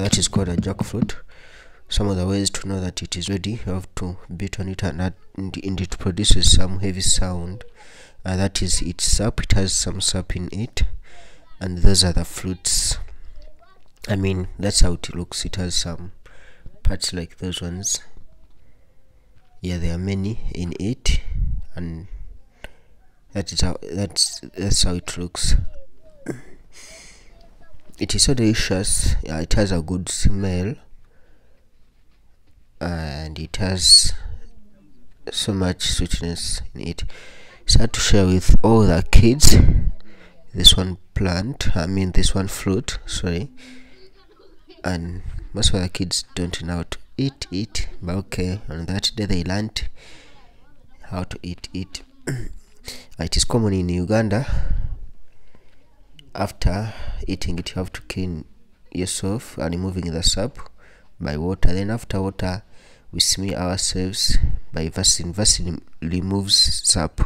that is called a jackfruit. Some of the ways to know that it is ready you have to beat on it and, that, and it produces some heavy sound. Uh, that is its sap. It has some sap in it and those are the fruits. I mean that's how it looks. It has some parts like those ones. Yeah there are many in it and that is how that's that's how it looks it is so delicious. Yeah, it has a good smell. And it has so much sweetness in it. It's hard to share with all the kids this one plant i mean this one fruit sorry. And most of the kids don't know how to eat it but okay on that day they learned how to eat it. It is common in uganda. After eating it you have to clean yourself and removing the sap by water. Then after water we smear ourselves by vaccine vaccine removes sap